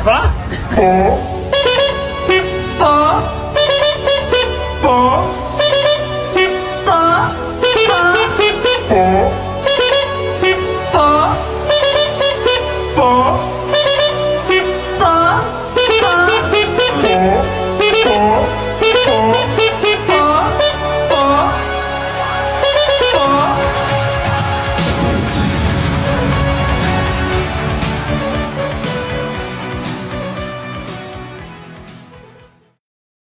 Vai falar?